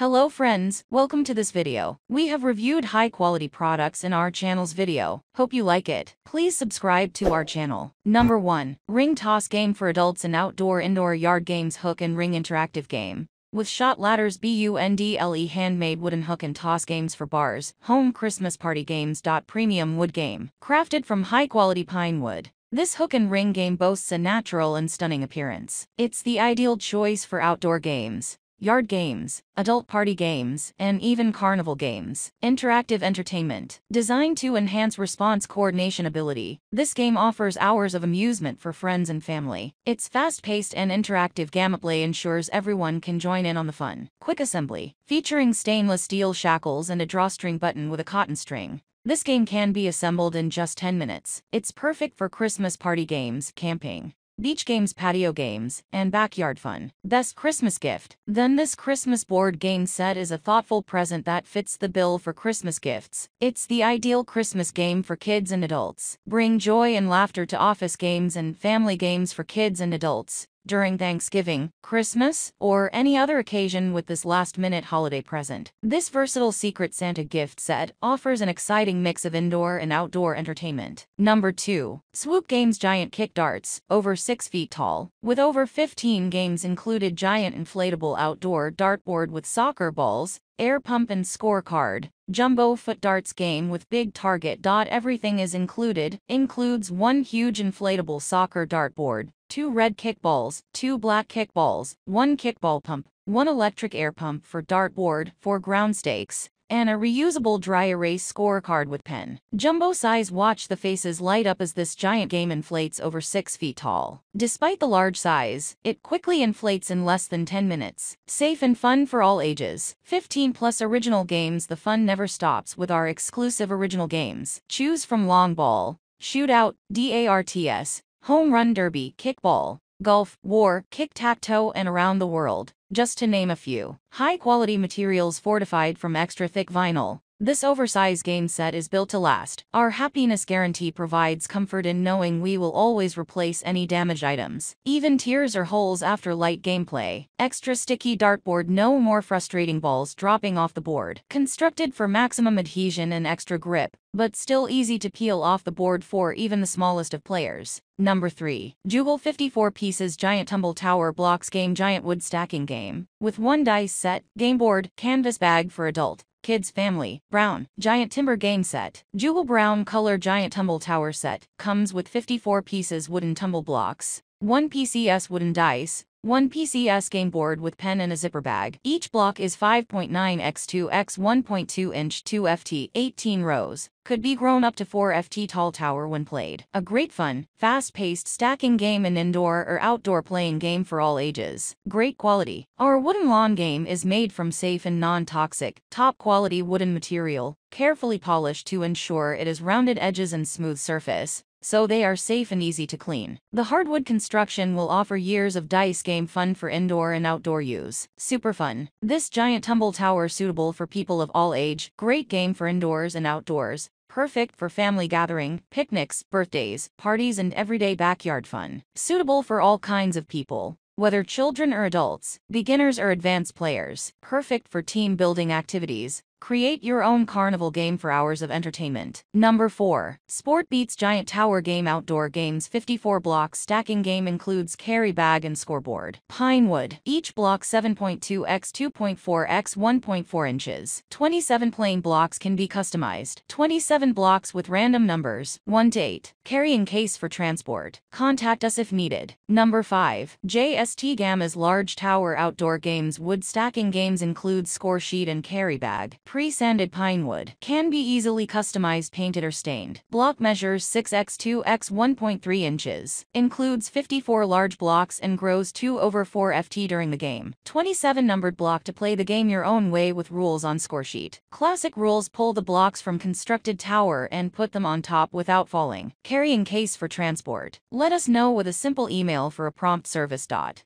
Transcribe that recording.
Hello friends, welcome to this video. We have reviewed high quality products in our channel's video. Hope you like it. Please subscribe to our channel. Number 1. Ring Toss Game for Adults and Outdoor Indoor Yard Games Hook and Ring Interactive Game. With shot ladders BUNDLE handmade wooden hook and toss games for bars, home Christmas party games. Premium wood game, crafted from high quality pine wood. This hook and ring game boasts a natural and stunning appearance. It's the ideal choice for outdoor games, yard games, adult party games, and even carnival games. Interactive entertainment. Designed to enhance response coordination ability, this game offers hours of amusement for friends and family. Its fast-paced and interactive gameplay ensures everyone can join in on the fun. Quick assembly. Featuring stainless steel shackles and a drawstring button with a cotton string. This game can be assembled in just 10 minutes. It's perfect for Christmas party games, camping, beach games, patio games, and backyard fun. Best Christmas gift. Then this Christmas board game set is a thoughtful present that fits the bill for Christmas gifts. It's the ideal Christmas game for kids and adults. Bring joy and laughter to office games and family games for kids and adults during Thanksgiving, Christmas, or any other occasion with this last-minute holiday present. This versatile Secret Santa gift set offers an exciting mix of indoor and outdoor entertainment. Number 2. SWOOC Games Giant Kick Darts, over 6 feet tall. With over 15 games included giant inflatable outdoor dartboard with soccer balls, air pump and scorecard, jumbo foot darts game with big target. Everything is included, includes one huge inflatable soccer dartboard, two red kickballs, two black kickballs, one kickball pump, one electric air pump for dartboard, four ground stakes, and a reusable dry erase scorecard with pen. Jumbo size watch the faces light up as this giant game inflates over 6 feet tall. Despite the large size, it quickly inflates in less than 10 minutes. Safe and fun for all ages. 15 plus original games The fun never stops with our exclusive original games. Choose from long ball, shootout, DARTS, home run derby, kickball, golf, war, kick-tac-toe and around the world, just to name a few. High-quality materials fortified from extra-thick vinyl. This oversized game set is built to last. Our happiness guarantee provides comfort in knowing we will always replace any damaged items, even tears or holes after light gameplay. Extra sticky dartboard no more frustrating balls dropping off the board. Constructed for maximum adhesion and extra grip, but still easy to peel off the board for even the smallest of players. Number 3. Juegoal 54 pieces Giant Tumble Tower Blocks Game Giant Wood Stacking Game. With one dice set, game board, canvas bag for adult, kids family, brown, giant timber game set. Juegoal brown color giant tumble tower set, comes with 54 pieces wooden tumble blocks, 1 PCS wooden dice, one PCS game board with pen and a zipper bag. Each block is 5.9 x 2 x 1.2 inch 2 FT 18 rows. Could be grown up to 4 FT tall tower when played. A great fun, fast-paced stacking game and indoor or outdoor playing game for all ages. Great quality. Our wooden lawn game is made from safe and non-toxic, top-quality wooden material, carefully polished to ensure it has rounded edges and smooth surface so they are safe and easy to clean. The hardwood construction will offer years of dice game fun for indoor and outdoor use. Super fun. This giant tumble tower suitable for people of all age, great game for indoors and outdoors, perfect for family gathering, picnics, birthdays, parties and everyday backyard fun. Suitable for all kinds of people. Whether children or adults, beginners or advanced players, perfect for team building activities, Create your own carnival game for hours of entertainment. Number 4. Sport Beats Giant Tower Game Outdoor Games 54 block stacking game includes carry bag and scoreboard. Pinewood. Each block 7.2 x 2.4 x 1.4 inches. 27 plain blocks can be customized. 27 blocks with random numbers, 1 to 8. Carrying case for transport. Contact us if needed. Number 5. JST Gamma's Large Tower Outdoor Games Wood Stacking Games includes score sheet and carry bag. Pre-sanded pine wood. Can be easily customized painted or stained. Block measures 6x2 x 1.3 inches. Includes 54 large blocks and grows 2 over 4 FT during the game. 27 numbered block to play the game your own way with rules on score sheet. Classic rules pull the blocks from constructed tower and put them on top without falling. Carrying case for transport. Let us know with a simple email for a prompt service. Dot.